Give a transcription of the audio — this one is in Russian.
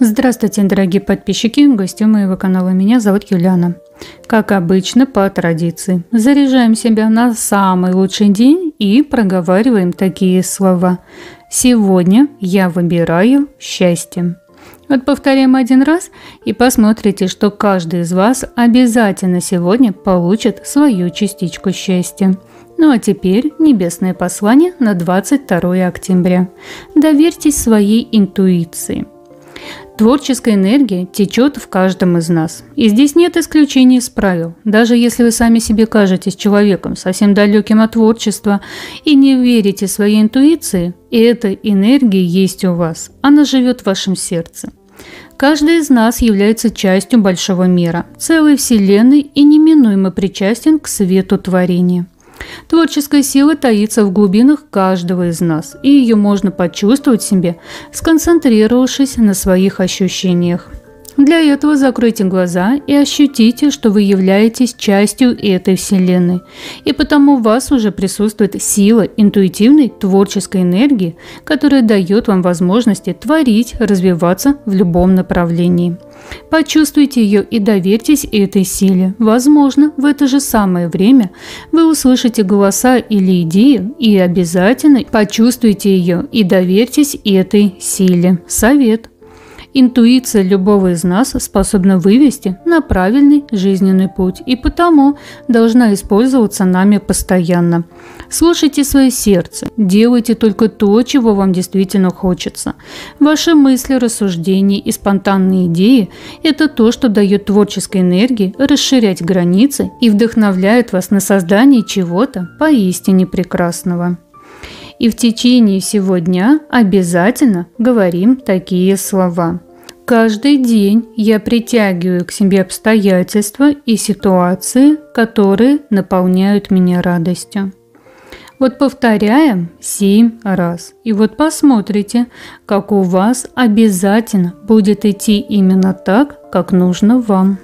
Здравствуйте, дорогие подписчики, гости моего канала. Меня зовут Юлиана. Как обычно, по традиции, заряжаем себя на самый лучший день и проговариваем такие слова. Сегодня я выбираю счастье. Вот повторяем один раз и посмотрите, что каждый из вас обязательно сегодня получит свою частичку счастья. Ну а теперь небесное послание на 22 октября. Доверьтесь своей интуиции – Творческая энергия течет в каждом из нас. И здесь нет исключений из правил. Даже если вы сами себе кажетесь человеком, совсем далеким от творчества, и не верите своей интуиции, и эта энергия есть у вас. Она живет в вашем сердце. Каждый из нас является частью большого мира, целой вселенной и неминуемо причастен к свету творения – Творческая сила таится в глубинах каждого из нас, и ее можно почувствовать в себе, сконцентрировавшись на своих ощущениях. Для этого закройте глаза и ощутите, что вы являетесь частью этой Вселенной, и потому в вас уже присутствует сила интуитивной творческой энергии, которая дает вам возможности творить, развиваться в любом направлении. Почувствуйте ее и доверьтесь этой силе. Возможно, в это же самое время вы услышите голоса или идеи и обязательно почувствуйте ее и доверьтесь этой силе. Совет. Интуиция любого из нас способна вывести на правильный жизненный путь и потому должна использоваться нами постоянно. Слушайте свое сердце, делайте только то, чего вам действительно хочется. Ваши мысли, рассуждения и спонтанные идеи – это то, что дает творческой энергии расширять границы и вдохновляет вас на создание чего-то поистине прекрасного. И в течение всего дня обязательно говорим такие слова. Каждый день я притягиваю к себе обстоятельства и ситуации, которые наполняют меня радостью. Вот повторяем семь раз. И вот посмотрите, как у вас обязательно будет идти именно так, как нужно вам.